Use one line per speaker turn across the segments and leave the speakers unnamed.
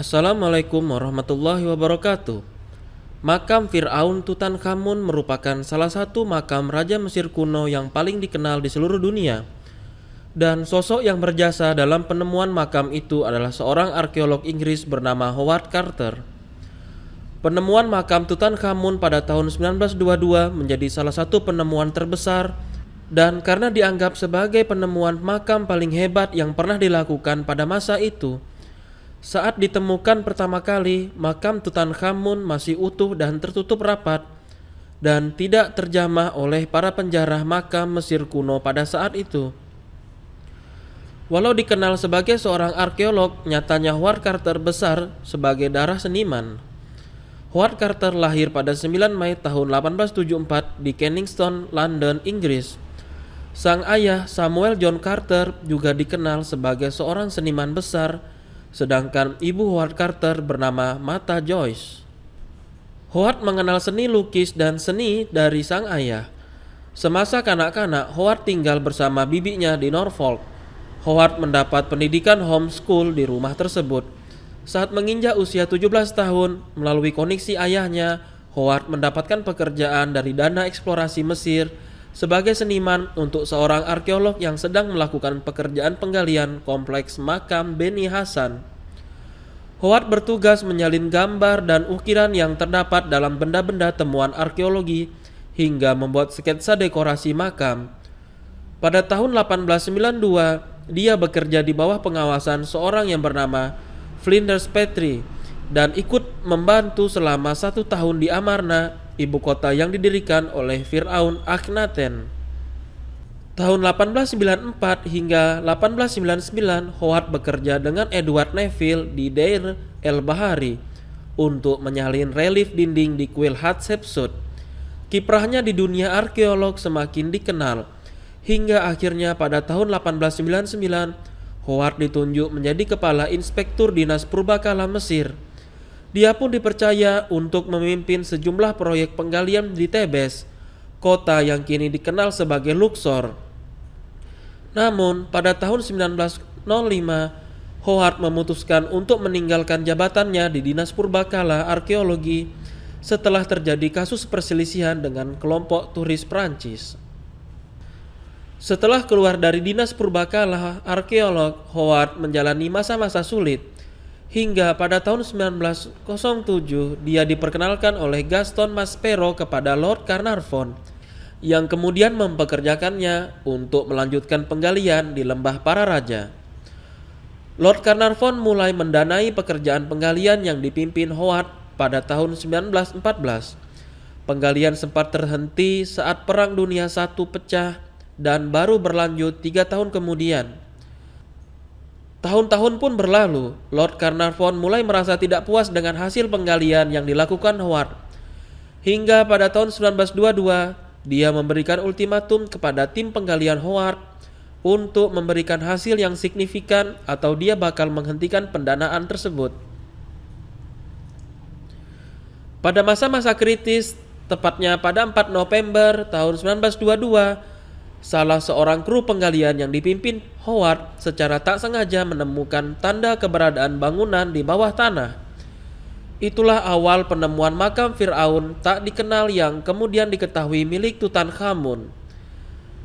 Assalamualaikum warahmatullahi wabarakatuh. Makam Fir'aun Tutankhamun merupakan salah satu makam Raja Mesir kuno yang paling dikenal di seluruh dunia. Dan sosok yang berjasa dalam penemuan makam itu adalah seorang arkeolog Inggris bernama Howard Carter. Penemuan makam Tutankhamun pada tahun 1922 menjadi salah satu penemuan terbesar dan karena dianggap sebagai penemuan makam paling hebat yang pernah dilakukan pada masa itu, saat ditemukan pertama kali, makam Tutankhamun masih utuh dan tertutup rapat dan tidak terjamah oleh para penjarah makam Mesir kuno pada saat itu. Walau dikenal sebagai seorang arkeolog, nyatanya Howard Carter besar sebagai darah seniman. Howard Carter lahir pada 9 Mei tahun 1874 di Kensington, London, Inggris. Sang ayah Samuel John Carter juga dikenal sebagai seorang seniman besar sedangkan ibu Howard Carter bernama Mata Joyce. Howard mengenal seni lukis dan seni dari sang ayah. Semasa kanak-kanak, Howard tinggal bersama bibinya di Norfolk. Howard mendapat pendidikan homeschool di rumah tersebut. Saat menginjak usia 17 tahun, melalui koneksi ayahnya, Howard mendapatkan pekerjaan dari dana eksplorasi Mesir sebagai seniman untuk seorang arkeolog yang sedang melakukan pekerjaan penggalian kompleks makam Beni Hasan. Howard bertugas menyalin gambar dan ukiran yang terdapat dalam benda-benda temuan arkeologi hingga membuat sketsa dekorasi makam. Pada tahun 1892, dia bekerja di bawah pengawasan seorang yang bernama Flinders Petrie dan ikut membantu selama satu tahun di Amarna ibu kota yang didirikan oleh Fir'aun Akhenaten. Tahun 1894 hingga 1899 Howard bekerja dengan Edward Neville di Deir El Bahari untuk menyalin relief dinding di kuil Hatshepsut. Kiprahnya di dunia arkeolog semakin dikenal hingga akhirnya pada tahun 1899 Howard ditunjuk menjadi kepala inspektur dinas purbakala Mesir. Dia pun dipercaya untuk memimpin sejumlah proyek penggalian di Tebes, kota yang kini dikenal sebagai Luxor. Namun, pada tahun 1905, Howard memutuskan untuk meninggalkan jabatannya di Dinas Purbakala Arkeologi setelah terjadi kasus perselisihan dengan kelompok turis Prancis. Setelah keluar dari Dinas Purbakala Arkeolog, Howard menjalani masa-masa sulit Hingga pada tahun 1907 dia diperkenalkan oleh Gaston Maspero kepada Lord Carnarvon yang kemudian mempekerjakannya untuk melanjutkan penggalian di lembah para raja. Lord Carnarvon mulai mendanai pekerjaan penggalian yang dipimpin Howard pada tahun 1914. Penggalian sempat terhenti saat Perang Dunia I pecah dan baru berlanjut tiga tahun kemudian. Tahun-tahun pun berlalu, Lord Carnarvon mulai merasa tidak puas dengan hasil penggalian yang dilakukan Howard. Hingga pada tahun 1922, dia memberikan ultimatum kepada tim penggalian Howard untuk memberikan hasil yang signifikan atau dia bakal menghentikan pendanaan tersebut. Pada masa-masa kritis, tepatnya pada 4 November tahun 1922, Salah seorang kru penggalian yang dipimpin Howard secara tak sengaja menemukan tanda keberadaan bangunan di bawah tanah. Itulah awal penemuan makam Fir'aun tak dikenal yang kemudian diketahui milik Tutankhamun.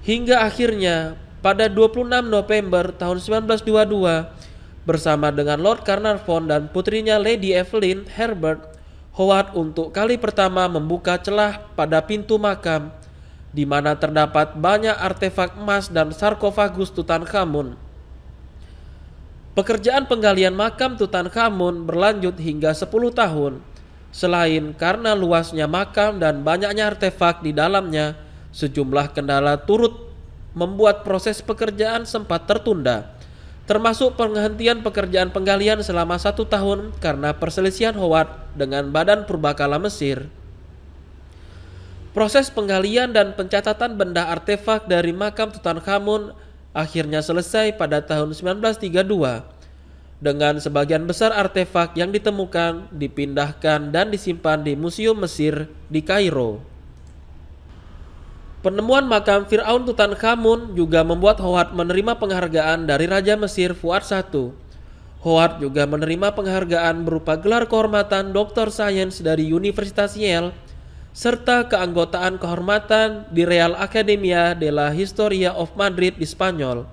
Hingga akhirnya pada 26 November tahun 1922 bersama dengan Lord Carnarvon dan putrinya Lady Evelyn Herbert, Howard untuk kali pertama membuka celah pada pintu makam di mana terdapat banyak artefak emas dan sarkofagus Tutankhamun. Pekerjaan penggalian makam Tutankhamun berlanjut hingga 10 tahun. Selain karena luasnya makam dan banyaknya artefak di dalamnya, sejumlah kendala turut membuat proses pekerjaan sempat tertunda, termasuk penghentian pekerjaan penggalian selama satu tahun karena perselisihan Howard dengan Badan Purbakala Mesir. Proses penggalian dan pencatatan benda artefak dari makam Tutankhamun akhirnya selesai pada tahun 1932 dengan sebagian besar artefak yang ditemukan dipindahkan dan disimpan di Museum Mesir di Kairo. Penemuan makam Fir'aun Tutankhamun juga membuat Howard menerima penghargaan dari Raja Mesir Fuad I. Howard juga menerima penghargaan berupa gelar kehormatan Dr. Science dari Universitas Yale serta keanggotaan kehormatan di Real Academia de la Historia of Madrid di Spanyol.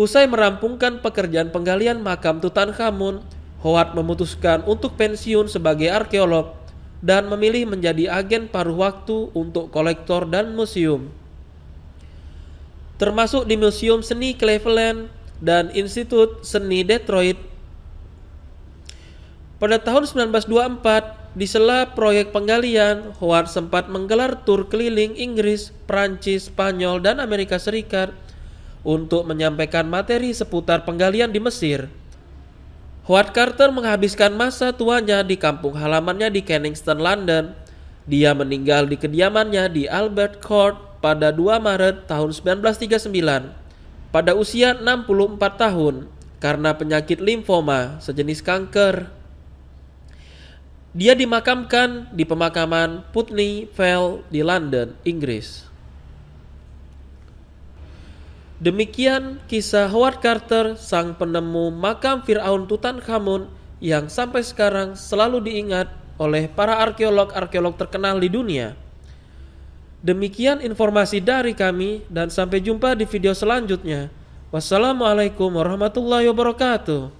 Usai merampungkan pekerjaan penggalian makam Tutankhamun, Howard memutuskan untuk pensiun sebagai arkeolog dan memilih menjadi agen paruh waktu untuk kolektor dan museum. Termasuk di Museum Seni Cleveland dan Institut Seni Detroit. Pada tahun 1924, di sela proyek penggalian, Howard sempat menggelar tur keliling Inggris, Prancis, Spanyol, dan Amerika Serikat untuk menyampaikan materi seputar penggalian di Mesir. Howard Carter menghabiskan masa tuanya di kampung halamannya di Kensington, London. Dia meninggal di kediamannya di Albert Court pada 2 Maret tahun 1939 pada usia 64 tahun karena penyakit limfoma sejenis kanker. Dia dimakamkan di pemakaman Putney Vale di London, Inggris. Demikian kisah Howard Carter, sang penemu makam Fir'aun Tutankhamun yang sampai sekarang selalu diingat oleh para arkeolog-arkeolog terkenal di dunia. Demikian informasi dari kami dan sampai jumpa di video selanjutnya. Wassalamualaikum warahmatullahi wabarakatuh.